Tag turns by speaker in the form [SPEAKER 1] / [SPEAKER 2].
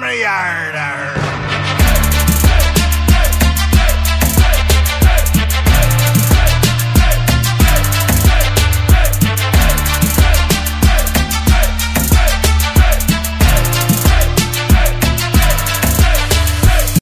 [SPEAKER 1] from the yard.